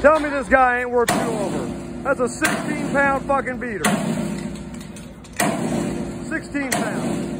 Tell me this guy ain't worth two over. That's a 16 pound fucking beater. 16 pounds.